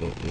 Ah!